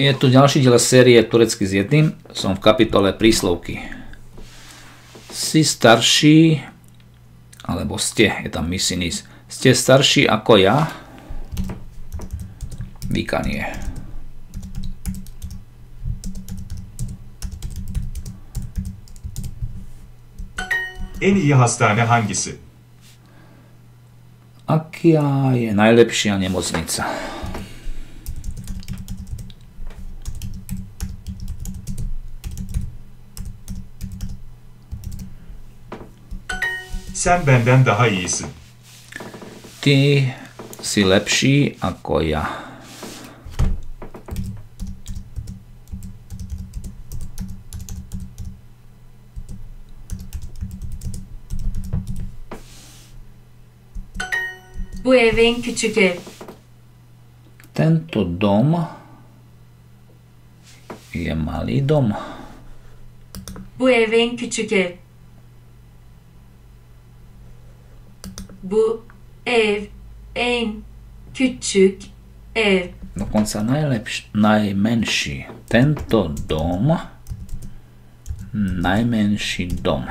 Je tu ďalší diel série Turecky s jedným. Som v kapitole príslovky. Si starší, alebo ste, je tam misinis. Ste starší ako ja? Vykanie. En iyi hastane hangisi? Akia je najlepšia nemocnica? Sen benden daha iyisin. Ty si lepší ako ja. Bu ev en küçük ev. Tento dom je malý dom. Bu ev en küçük ev. Bu ev en küçük ev. Dokonca najlepš, najmenší. Tento dom, najmenší dom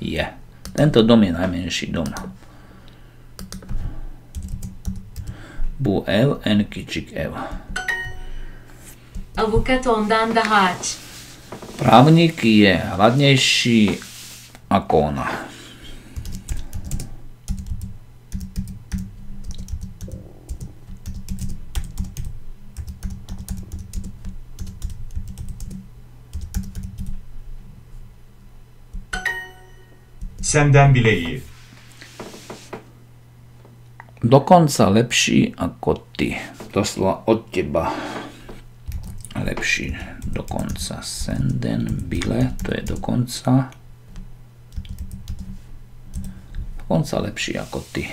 je. Tento dom je najmenší dom. Bu ev en küçük ev. Avukat ondan daha aç. Právnik je hladnejší ako ona. Senden bile iyi. Dokonca lepší ako ty. Doslova od teba lepší. Dokonca senden bile, to je dokonca. Dokonca lepší ako ty.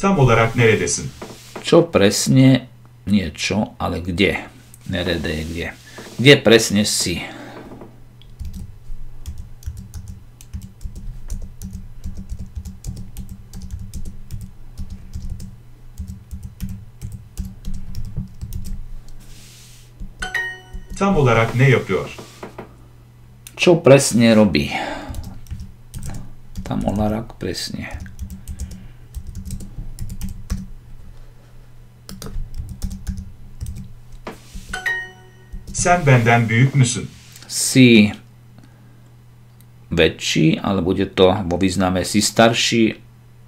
Tam olarak neredesin? Čo presne, nie čo, ale kde. Nerede je kde. Kde presne si. Tam olarak ne yapıyor? Čo presne robí? Tam olarak presne. Sen benden büyük müsün? Si väčší, ale bude to vo význame si starší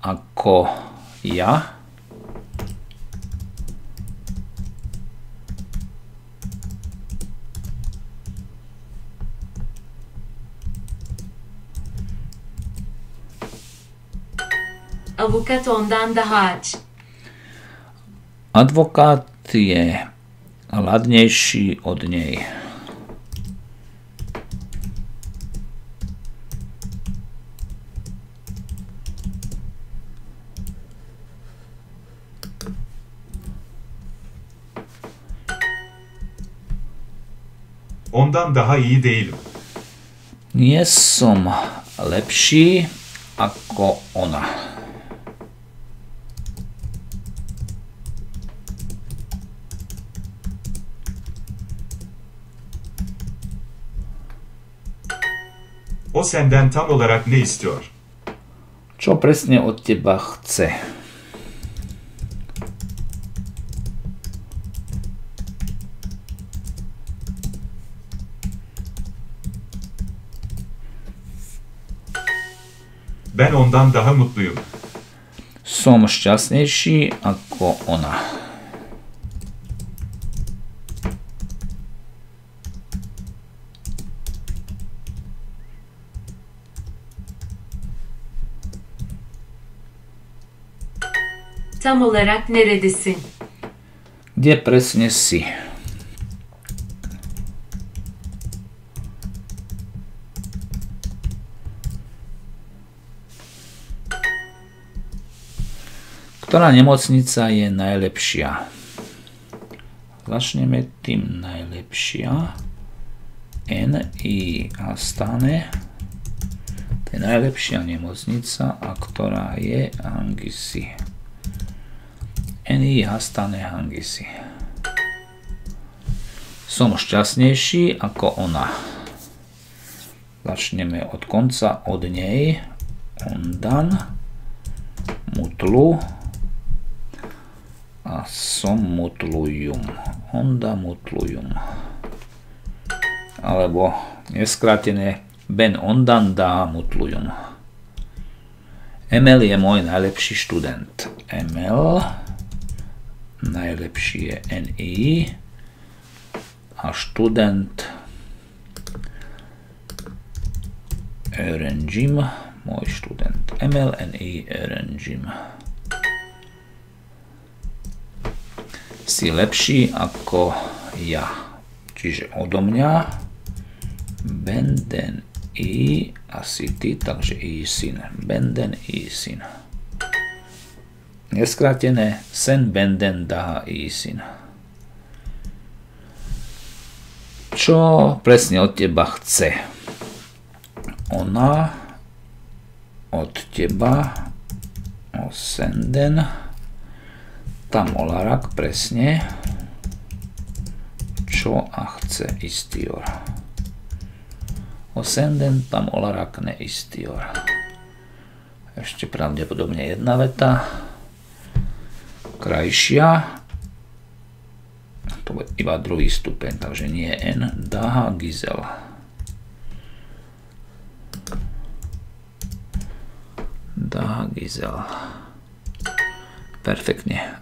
ako ja. Avukat ondan daha aç. Advokát je hladnejší od nej. Ondan daha iyi değilim. Nie som lepší ako ona. O senden tam olarak ne istiyor? Čo presne od teba chce? Ben ondan daha mutluyum. Som šťastnejší ako ona. Tam olarak neredesin? Kde presne si? Ktorá nemocnica je najlepšia? Začneme tým najlepšia. N i Astane. To je najlepšia nemocnica a ktorá je Hangisi. En i Hastane Hangisi. Som šťastnejší ako ona. Začneme od konca, od nej. Ondan. Mutlu. A som mutlujum. Onda mutlujum. Alebo neskrátené Ben ondan da mutlujum. Emel je môj najlepší študent. Emel najlepší je NI a študent öğrencim môj študent MLNI öğrencim si lepší ako ja čiže odo mňa benden i asi ty takže i syn. Benden i syn neskrátené sen benden daha i syn čo presne od teba chce. Ona od teba osenden tam olarak presne čo a chce istior. Osenden tam olarak ne istior. Ešte pravdepodobne jedna veta. Krajšia to bude iba druhý stupeň, takže nie N, Daha Gizel. Daha Gizel. Perfektne.